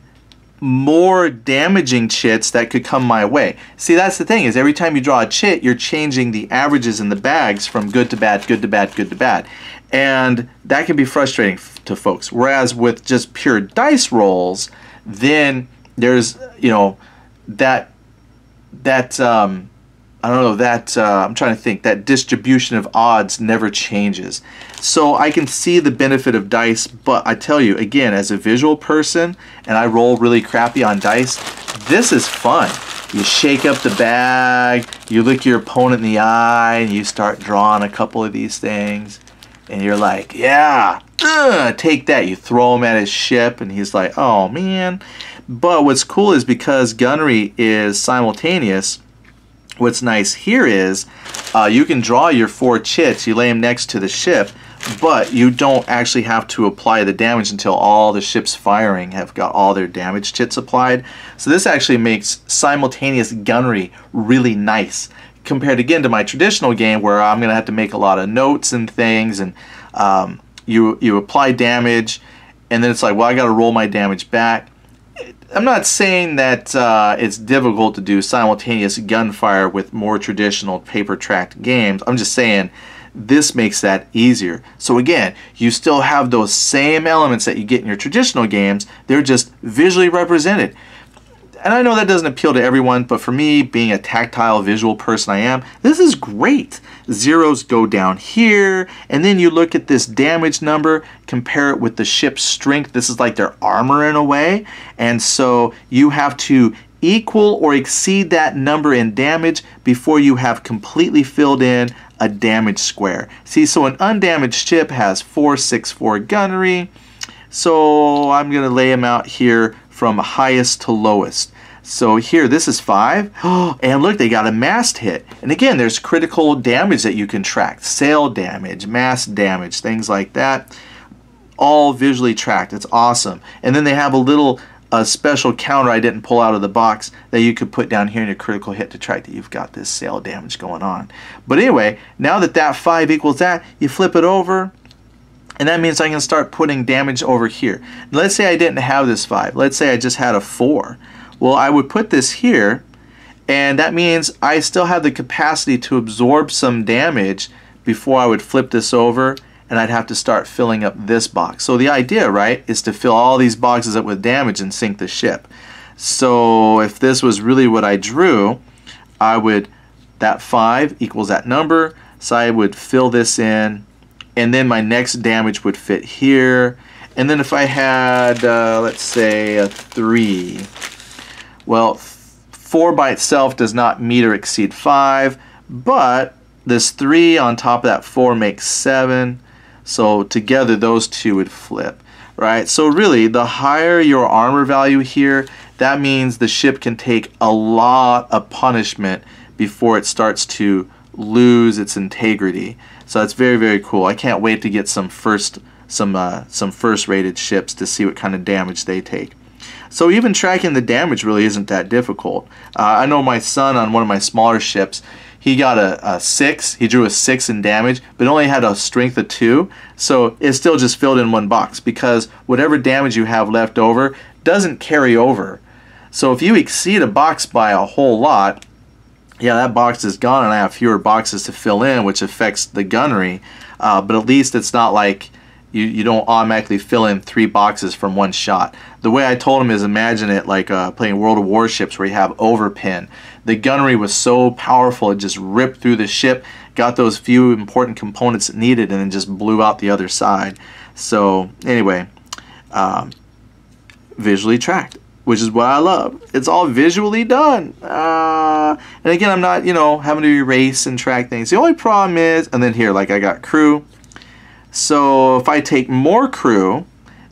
more damaging chits that could come my way. See, that's the thing is every time you draw a chit, you're changing the averages in the bags from good to bad, good to bad, good to bad. And that can be frustrating to folks. Whereas with just pure dice rolls, then there's, you know, that that um, I don't know, that, uh, I'm trying to think, that distribution of odds never changes. So I can see the benefit of dice, but I tell you, again, as a visual person, and I roll really crappy on dice, this is fun. You shake up the bag, you look your opponent in the eye, and you start drawing a couple of these things, and you're like, yeah, uh, take that. You throw him at his ship, and he's like, oh man. But what's cool is because gunnery is simultaneous, What's nice here is uh, you can draw your four chits, you lay them next to the ship, but you don't actually have to apply the damage until all the ships firing have got all their damage chits applied. So this actually makes simultaneous gunnery really nice compared again to my traditional game where I'm going to have to make a lot of notes and things and um, you, you apply damage and then it's like, well, I got to roll my damage back. I'm not saying that uh, it's difficult to do simultaneous gunfire with more traditional paper tracked games. I'm just saying this makes that easier. So again, you still have those same elements that you get in your traditional games. They're just visually represented and I know that doesn't appeal to everyone, but for me, being a tactile visual person I am, this is great. Zeros go down here, and then you look at this damage number, compare it with the ship's strength. This is like their armor in a way, and so you have to equal or exceed that number in damage before you have completely filled in a damage square. See, so an undamaged ship has 464 gunnery, so I'm going to lay them out here from highest to lowest. So here, this is 5. and look, they got a mast hit. And again, there's critical damage that you can track. Sail damage, mast damage, things like that. All visually tracked. It's awesome. And then they have a little a special counter I didn't pull out of the box that you could put down here in your critical hit to track that you've got this sail damage going on. But anyway, now that that 5 equals that, you flip it over, and that means I can start putting damage over here. Let's say I didn't have this 5. Let's say I just had a 4. Well, I would put this here, and that means I still have the capacity to absorb some damage before I would flip this over and I'd have to start filling up this box. So the idea, right, is to fill all these boxes up with damage and sink the ship. So if this was really what I drew, I would, that 5 equals that number, so I would fill this in, and then my next damage would fit here. And then if I had, uh, let's say, a 3, well, 4 by itself does not meet or exceed 5, but this 3 on top of that 4 makes 7. So together those two would flip, right? So really, the higher your armor value here, that means the ship can take a lot of punishment before it starts to lose its integrity. So that's very, very cool. I can't wait to get some first some uh, some first rated ships to see what kind of damage they take. So even tracking the damage really isn't that difficult. Uh, I know my son on one of my smaller ships, he got a, a, six. He drew a six in damage, but only had a strength of two. So it still just filled in one box because whatever damage you have left over doesn't carry over. So if you exceed a box by a whole lot, yeah, that box is gone and I have fewer boxes to fill in, which affects the gunnery. Uh, but at least it's not like you, you don't automatically fill in three boxes from one shot. The way I told him is imagine it like uh, playing World of Warships where you have overpen. The gunnery was so powerful it just ripped through the ship, got those few important components it needed, and then just blew out the other side. So anyway, um, visually tracked, which is what I love. It's all visually done. Uh, and again, I'm not, you know, having to erase and track things. The only problem is, and then here, like I got crew, so if I take more crew,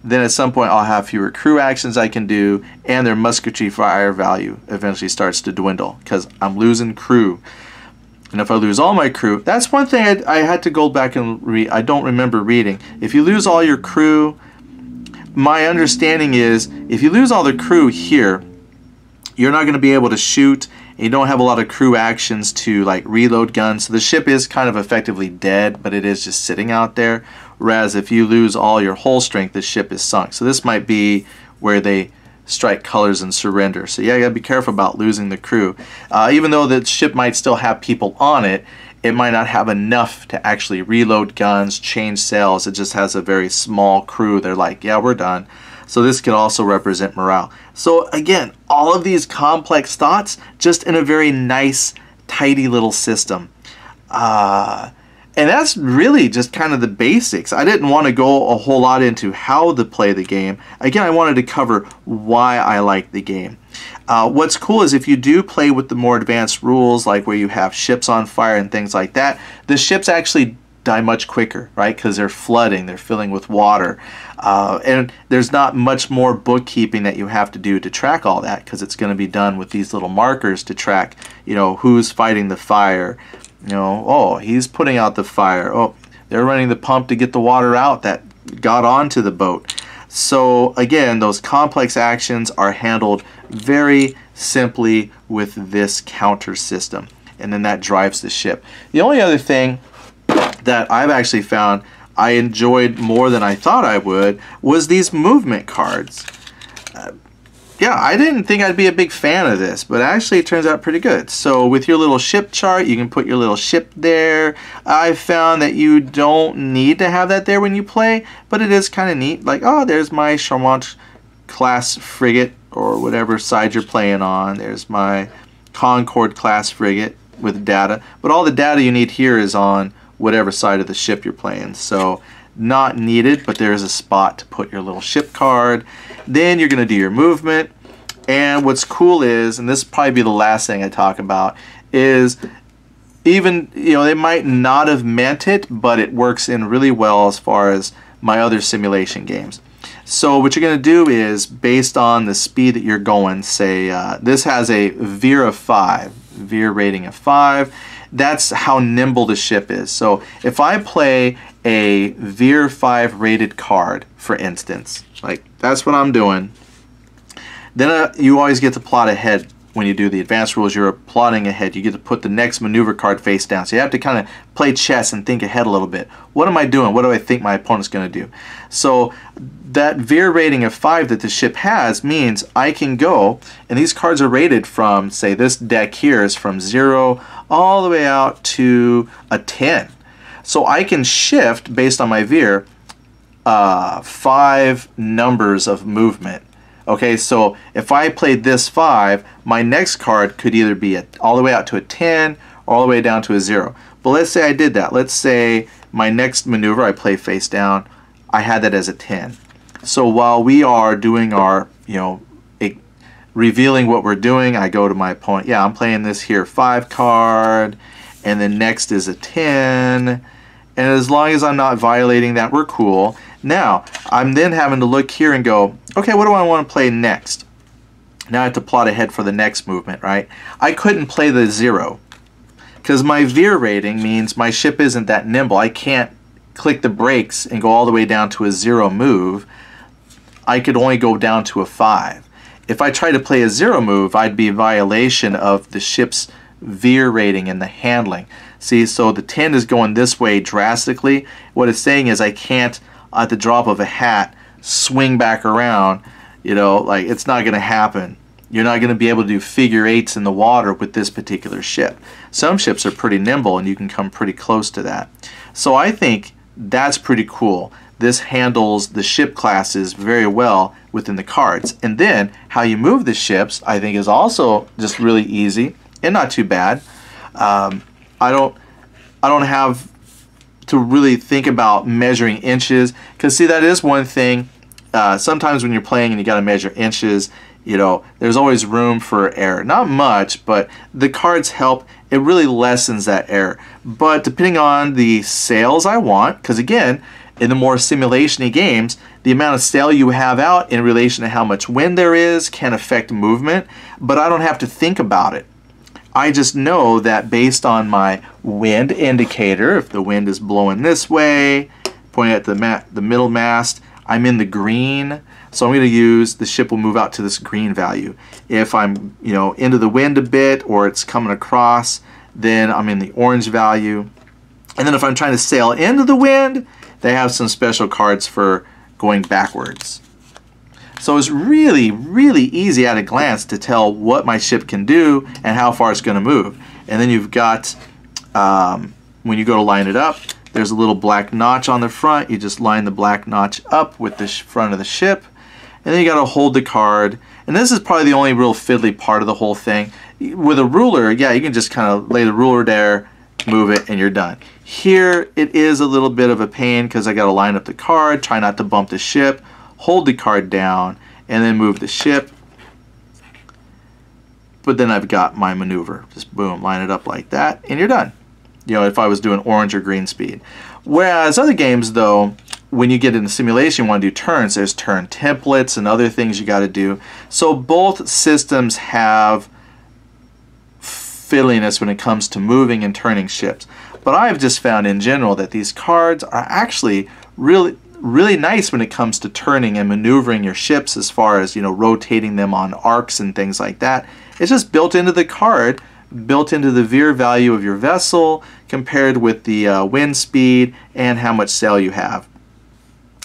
then at some point I'll have fewer crew actions I can do, and their musketry fire value eventually starts to dwindle because I'm losing crew. And if I lose all my crew, that's one thing I, I had to go back and read. I don't remember reading. If you lose all your crew, my understanding is if you lose all the crew here, you're not going to be able to shoot you don't have a lot of crew actions to like reload guns. So the ship is kind of effectively dead, but it is just sitting out there. Whereas if you lose all your hull strength, the ship is sunk. So this might be where they strike colors and surrender. So yeah, you gotta be careful about losing the crew. Uh, even though the ship might still have people on it, it might not have enough to actually reload guns, change sails. It just has a very small crew. They're like, yeah, we're done. So this can also represent morale. So again, all of these complex thoughts just in a very nice, tidy little system. Uh, and that's really just kind of the basics. I didn't want to go a whole lot into how to play the game. Again, I wanted to cover why I like the game. Uh, what's cool is if you do play with the more advanced rules, like where you have ships on fire and things like that, the ships actually die much quicker, right? Because they're flooding, they're filling with water. Uh, and there's not much more bookkeeping that you have to do to track all that because it's going to be done with these little markers to track, you know, who's fighting the fire. You know, oh, he's putting out the fire. Oh, they're running the pump to get the water out that got onto the boat. So again, those complex actions are handled very simply with this counter system. And then that drives the ship. The only other thing that I've actually found I enjoyed more than I thought I would was these movement cards. Uh, yeah, I didn't think I'd be a big fan of this, but actually it turns out pretty good. So with your little ship chart, you can put your little ship there. I found that you don't need to have that there when you play, but it is kind of neat. Like, oh, there's my Charmant class frigate or whatever side you're playing on. There's my Concord class frigate with data. But all the data you need here is on whatever side of the ship you're playing. So not needed, but there's a spot to put your little ship card. Then you're going to do your movement. And what's cool is, and this probably be the last thing I talk about, is even, you know, they might not have meant it, but it works in really well as far as my other simulation games. So what you're going to do is, based on the speed that you're going, say uh, this has a veer of 5, veer rating of 5, that's how nimble the ship is. So if I play a Veer 5 rated card, for instance, like that's what I'm doing, Then uh, you always get to plot ahead when you do the advanced rules. You're plotting ahead. You get to put the next maneuver card face down. So you have to kind of play chess and think ahead a little bit. What am I doing? What do I think my opponent's going to do? So that veer rating of 5 that the ship has means I can go, and these cards are rated from, say, this deck here is from 0 all the way out to a 10. So I can shift based on my veer uh, five numbers of movement. Okay, so if I played this 5, my next card could either be a, all the way out to a 10 or all the way down to a 0. But let's say I did that. Let's say my next maneuver I play face down, I had that as a 10. So while we are doing our, you know, revealing what we're doing, I go to my opponent. Yeah, I'm playing this here 5 card, and then next is a 10 and as long as I'm not violating that, we're cool. Now, I'm then having to look here and go, okay, what do I want to play next? Now I have to plot ahead for the next movement, right? I couldn't play the zero because my veer rating means my ship isn't that nimble. I can't click the brakes and go all the way down to a zero move. I could only go down to a five. If I try to play a zero move, I'd be in violation of the ship's veer rating and the handling. See, so the 10 is going this way drastically. What it's saying is I can't, at the drop of a hat, swing back around. You know, like it's not going to happen. You're not going to be able to do figure eights in the water with this particular ship. Some ships are pretty nimble and you can come pretty close to that. So I think that's pretty cool. This handles the ship classes very well within the cards. And then how you move the ships, I think, is also just really easy and not too bad. Um, I don't I don't have to really think about measuring inches because see that is one thing. Uh, sometimes when you're playing and you got to measure inches, you know, there's always room for error. Not much, but the cards help. It really lessens that error. But depending on the sails I want, because again, in the more simulation games, the amount of sail you have out in relation to how much wind there is can affect movement, but I don't have to think about it. I just know that based on my wind indicator, if the wind is blowing this way, pointing at the, the middle mast, I'm in the green. So I'm going to use, the ship will move out to this green value. If I'm, you know, into the wind a bit or it's coming across, then I'm in the orange value. And then if I'm trying to sail into the wind, they have some special cards for going backwards. So it's really, really easy at a glance to tell what my ship can do and how far it's going to move. And then you've got, um, when you go to line it up, there's a little black notch on the front. You just line the black notch up with the front of the ship. And then you got to hold the card. And this is probably the only real fiddly part of the whole thing. With a ruler, yeah, you can just kind of lay the ruler there, move it, and you're done. Here, it is a little bit of a pain because I got to line up the card, try not to bump the ship hold the card down, and then move the ship. But then I've got my maneuver. Just boom, line it up like that, and you're done. You know, if I was doing orange or green speed. Whereas other games, though, when you get in the simulation, you want to do turns. There's turn templates and other things you got to do. So both systems have fiddliness when it comes to moving and turning ships. But I've just found in general that these cards are actually really really nice when it comes to turning and maneuvering your ships as far as you know rotating them on arcs and things like that. It's just built into the card built into the veer value of your vessel compared with the uh, wind speed and how much sail you have.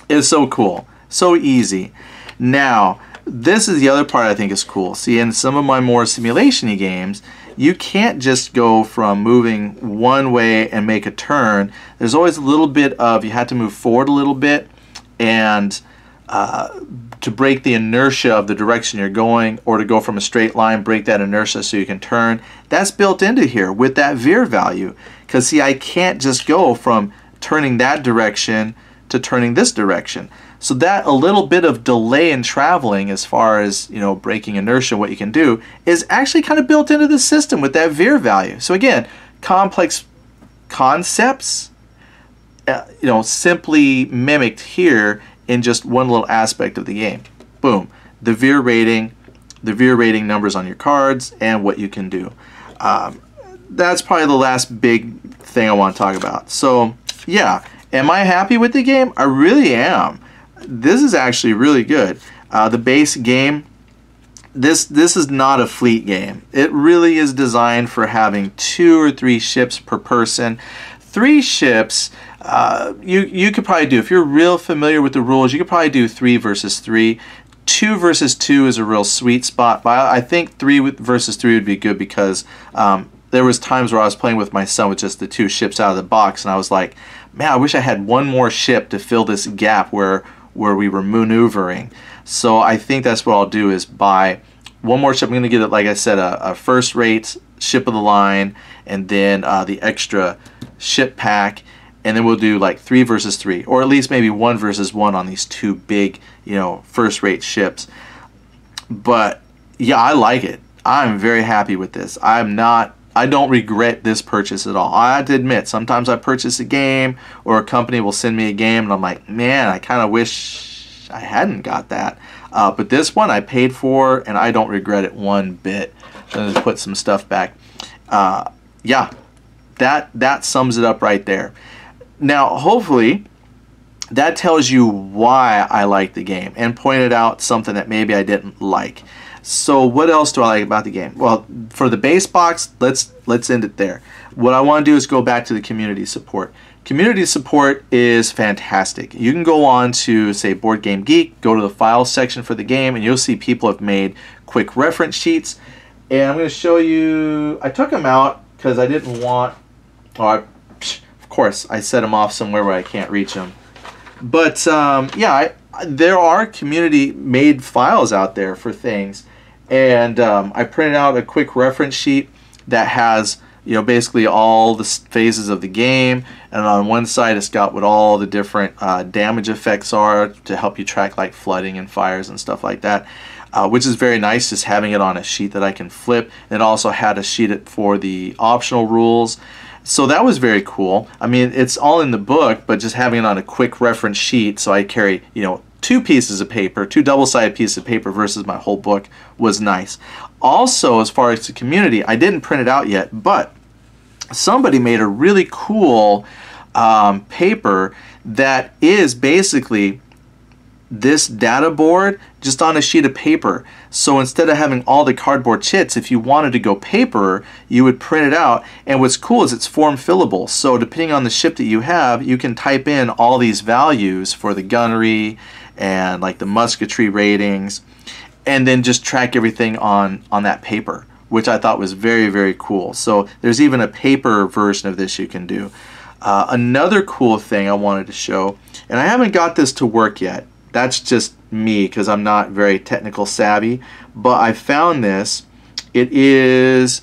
It's so cool so easy. Now this is the other part I think is cool. See in some of my more simulation games you can't just go from moving one way and make a turn. There's always a little bit of, you have to move forward a little bit and uh, to break the inertia of the direction you're going or to go from a straight line, break that inertia so you can turn. That's built into here with that veer value. Because see, I can't just go from turning that direction to turning this direction. So that a little bit of delay in traveling as far as, you know, breaking inertia, what you can do, is actually kind of built into the system with that veer value. So again, complex concepts, uh, you know, simply mimicked here in just one little aspect of the game. Boom. The veer rating, the veer rating numbers on your cards, and what you can do. Um, that's probably the last big thing I want to talk about. So, yeah, am I happy with the game? I really am this is actually really good. Uh, the base game this this is not a fleet game. It really is designed for having two or three ships per person. Three ships, uh, you you could probably do if you're real familiar with the rules. You could probably do three versus three. Two versus two is a real sweet spot, but I think three versus three would be good because um, there was times where I was playing with my son with just the two ships out of the box, and I was like, man, I wish I had one more ship to fill this gap where where we were maneuvering. So I think that's what I'll do is buy one more ship. I'm going to get it, like I said, a, a first rate ship of the line, and then uh, the extra ship pack, and then we'll do like three versus three, or at least maybe one versus one on these two big, you know, first rate ships. But yeah, I like it. I'm very happy with this. I'm not I don't regret this purchase at all. I have to admit, sometimes I purchase a game or a company will send me a game and I'm like, man, I kind of wish I hadn't got that. Uh, but this one I paid for and I don't regret it one bit. Going to put some stuff back. Uh, yeah, that, that sums it up right there. Now, hopefully, that tells you why I like the game and pointed out something that maybe I didn't like. So what else do I like about the game? Well, for the base box, let's let's end it there. What I want to do is go back to the community support. Community support is fantastic. You can go on to say Board Game Geek, go to the files section for the game, and you'll see people have made quick reference sheets. And I'm going to show you. I took them out because I didn't want. Oh, I, of course, I set them off somewhere where I can't reach them. But um, yeah, I, there are community made files out there for things and um, I printed out a quick reference sheet that has you know basically all the phases of the game. And on one side it's got what all the different uh, damage effects are to help you track like flooding and fires and stuff like that uh, which is very nice just having it on a sheet that I can flip. It also had a sheet for the optional rules. So that was very cool. I mean it's all in the book but just having it on a quick reference sheet so I carry you know two pieces of paper, two double-sided pieces of paper versus my whole book was nice. Also, as far as the community, I didn't print it out yet, but somebody made a really cool um, paper that is basically this data board just on a sheet of paper. So instead of having all the cardboard chits, if you wanted to go paper, you would print it out. And what's cool is it's form fillable. So depending on the ship that you have, you can type in all these values for the gunnery and like the musketry ratings, and then just track everything on on that paper, which I thought was very very cool. So there's even a paper version of this you can do. Uh, another cool thing I wanted to show, and I haven't got this to work yet. That's just me because I'm not very technical savvy, but I found this. It is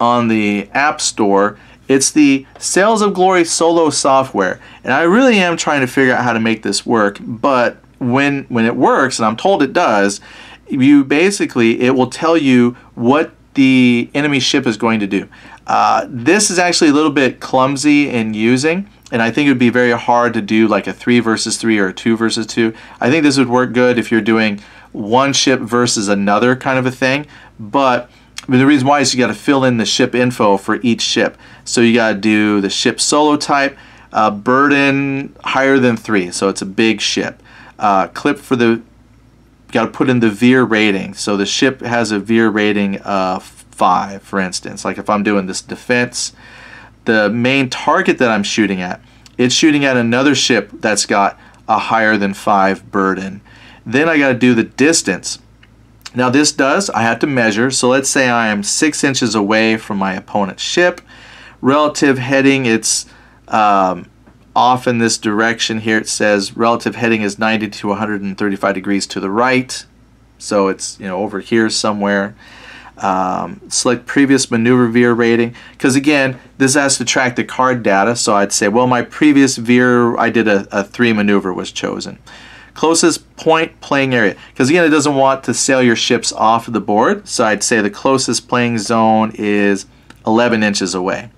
on the App Store. It's the Sails of Glory solo software, and I really am trying to figure out how to make this work, but when when it works, and I'm told it does, you basically it will tell you what the enemy ship is going to do. Uh, this is actually a little bit clumsy in using, and I think it would be very hard to do like a three versus three or a two versus two. I think this would work good if you're doing one ship versus another kind of a thing, but the reason why is you got to fill in the ship info for each ship. So you got to do the ship solo type, uh, burden higher than three, so it's a big ship uh, clip for the got to put in the veer rating. So the ship has a veer rating of five, for instance. Like if I'm doing this defense, the main target that I'm shooting at, it's shooting at another ship that's got a higher than five burden. Then I got to do the distance. Now this does, I have to measure. So let's say I am six inches away from my opponent's ship. Relative heading, it's um, off in this direction here it says relative heading is 90 to 135 degrees to the right. So it's you know over here somewhere. Um, select previous maneuver veer rating. Because again this has to track the card data so I'd say well my previous veer I did a, a three maneuver was chosen. Closest point playing area. Because again it doesn't want to sail your ships off of the board so I'd say the closest playing zone is 11 inches away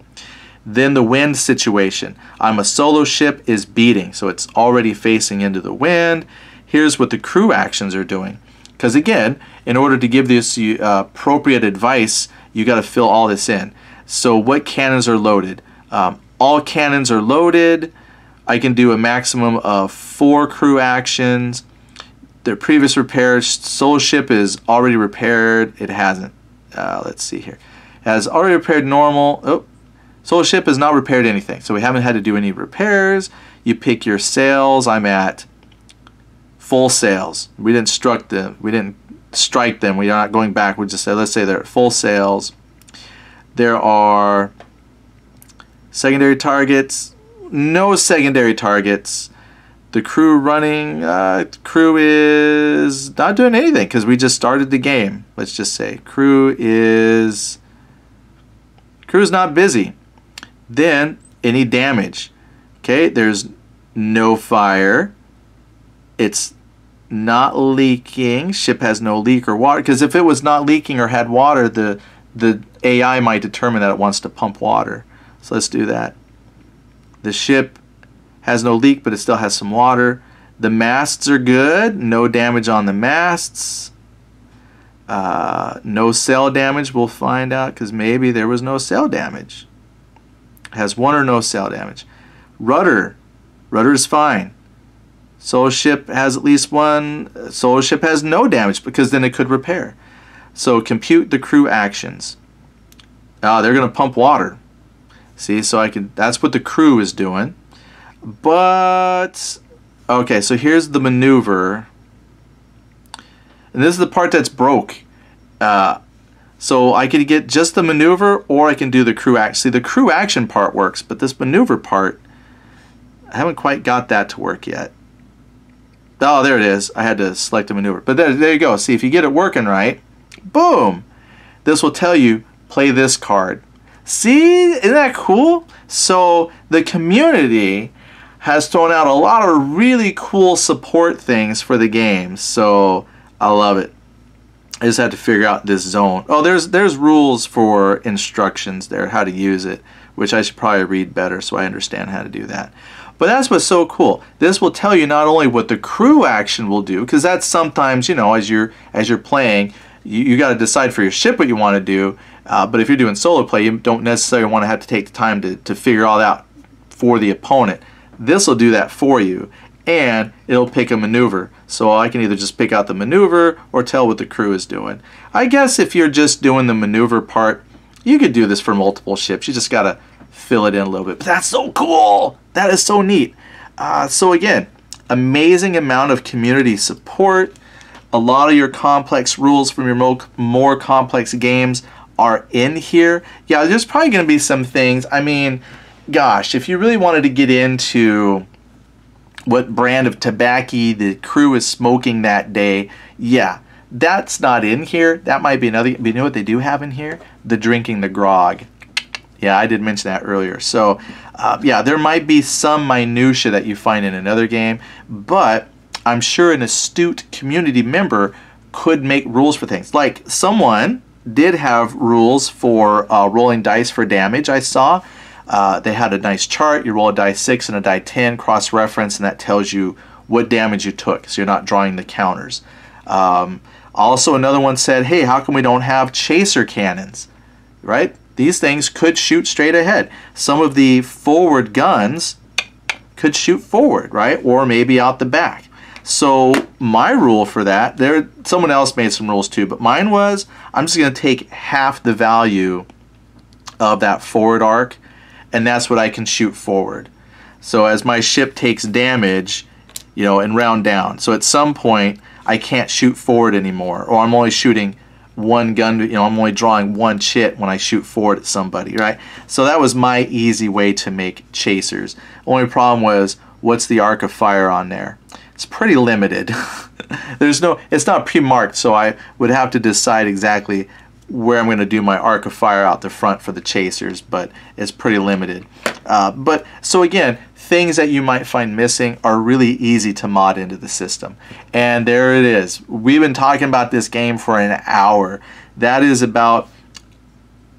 then the wind situation. I'm a solo ship is beating, so it's already facing into the wind. Here's what the crew actions are doing. Because again, in order to give this uh, appropriate advice, you got to fill all this in. So what cannons are loaded? Um, all cannons are loaded. I can do a maximum of four crew actions. their previous repair. Soul Ship is already repaired. It hasn't. Uh, let's see here. Has already repaired normal. Oh, Soul Ship has not repaired anything. So we haven't had to do any repairs. You pick your sails. I'm at full sails. We didn't struck them. We didn't strike them. We are not going back. We just say let's say they're at full sails. There are secondary targets. No secondary targets the crew running uh, crew is not doing anything because we just started the game let's just say crew is crew is not busy then any damage okay there's no fire it's not leaking ship has no leak or water because if it was not leaking or had water the the AI might determine that it wants to pump water so let's do that the ship has no leak, but it still has some water. The masts are good. No damage on the masts. Uh, no sail damage. We'll find out because maybe there was no sail damage. Has one or no sail damage. Rudder. Rudder is fine. Soul Ship has at least one. Soul Ship has no damage because then it could repair. So compute the crew actions. Uh, they're going to pump water. See, so I can. That's what the crew is doing. But, okay, so here's the maneuver. And this is the part that's broke. Uh, so I could get just the maneuver or I can do the crew action. See, the crew action part works, but this maneuver part, I haven't quite got that to work yet. Oh, there it is. I had to select a maneuver. But there, there you go. See, if you get it working right, boom. This will tell you, play this card. See, isn't that cool? So the community has thrown out a lot of really cool support things for the game. So I love it. I just had to figure out this zone. Oh, there's there's rules for instructions there, how to use it, which I should probably read better so I understand how to do that. But that's what's so cool. This will tell you not only what the crew action will do, because that's sometimes, you know, as you're as you're playing, you, you got to decide for your ship what you want to do. Uh, but if you're doing solo play, you don't necessarily want to have to take the time to, to figure all that out for the opponent. This will do that for you and it'll pick a maneuver. So I can either just pick out the maneuver or tell what the crew is doing. I guess if you're just doing the maneuver part, you could do this for multiple ships. You just got to fill it in a little bit. But that's so cool. That is so neat. Uh, so again, amazing amount of community support. A lot of your complex rules from your more complex games are in here. Yeah, there's probably to be some things. I mean, gosh, if you really wanted to get into what brand of tobacco the crew is smoking that day, yeah, that's not in here. That might be another. You know what they do have in here? The drinking the grog. Yeah, I did mention that earlier. So, uh, yeah, there might be some minutia that you find in another game, but I'm sure an astute community member could make rules for things. Like someone did have rules for uh, rolling dice for damage. I saw uh, they had a nice chart. You roll a die 6 and a die 10, cross reference, and that tells you what damage you took, so you're not drawing the counters. Um, also, another one said, hey, how come we don't have chaser cannons? Right? These things could shoot straight ahead. Some of the forward guns could shoot forward, right? Or maybe out the back. So my rule for that, there someone else made some rules too, but mine was I'm just going to take half the value of that forward arc and that's what I can shoot forward. So as my ship takes damage, you know, and round down. So at some point, I can't shoot forward anymore, or I'm only shooting one gun, you know, I'm only drawing one chit when I shoot forward at somebody, right? So that was my easy way to make chasers. Only problem was, what's the arc of fire on there? It's pretty limited. There's no, it's not pre-marked, so I would have to decide exactly where I'm going to do my arc of fire out the front for the chasers, but it's pretty limited. Uh, but so again, things that you might find missing are really easy to mod into the system. And there it is. We've been talking about this game for an hour. That is about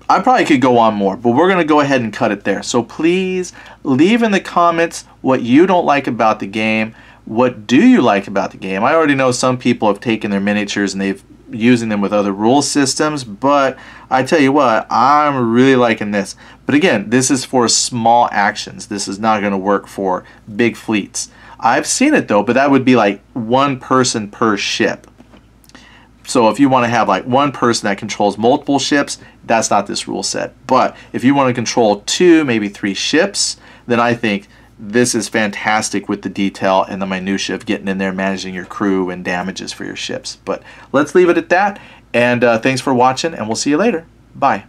I probably could go on more, but we're going to go ahead and cut it there. So please leave in the comments what you don't like about the game. What do you like about the game? I already know some people have taken their miniatures and they've using them with other rule systems, but I tell you what, I'm really liking this. But again, this is for small actions. This is not going to work for big fleets. I've seen it though, but that would be like one person per ship. So if you want to have like one person that controls multiple ships, that's not this rule set. But if you want to control two, maybe three ships, then I think this is fantastic with the detail and the minutia of getting in there, managing your crew and damages for your ships. But let's leave it at that. And uh, thanks for watching, and we'll see you later. Bye.